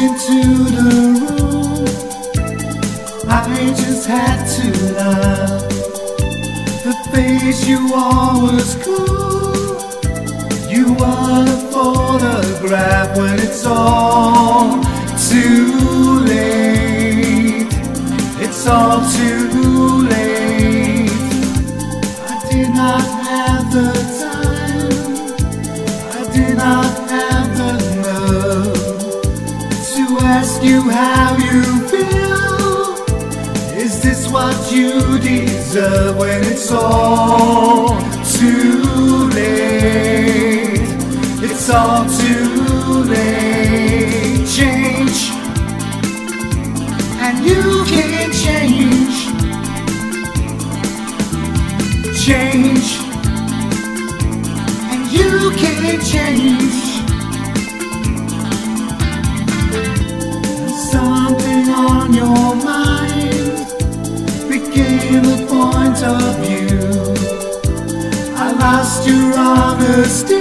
into the room, I just had to laugh. The face you was cool. You are a photograph when it's all you how you feel. Is this what you deserve when it's all too late? It's all too late. Change, and you can change. Change, and you can change. On your mind became a point of view. I lost your honesty.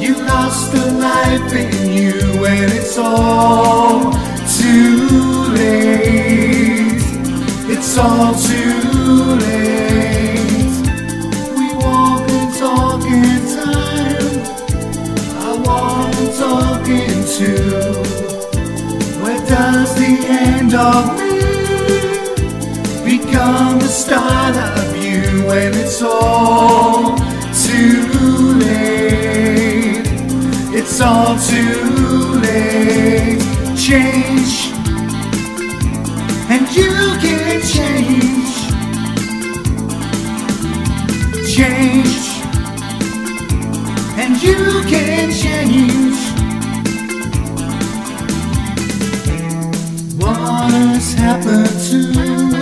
You lost the life in you, and it's all too late. It's all too late. Me become the start of you when it's all too late? It's all too late. Change, and you can change. Change, and you can has happened to the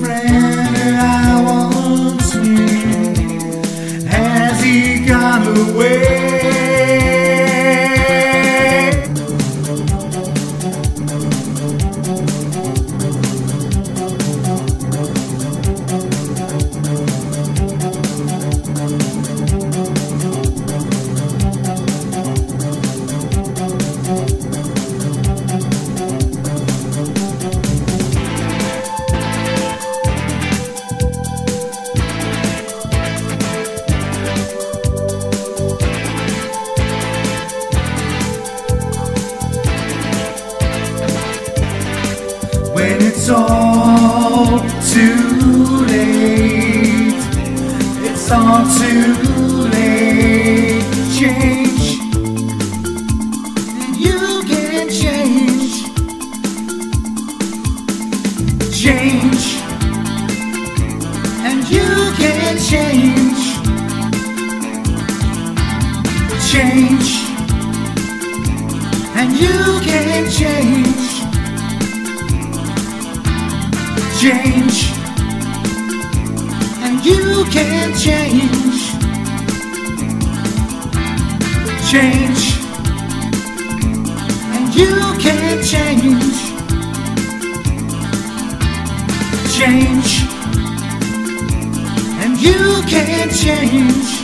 friend I once knew? Has he gone away? It's all too late. It's all too late. Change, change, and you can change. Change, and you can change. Change, and you can change.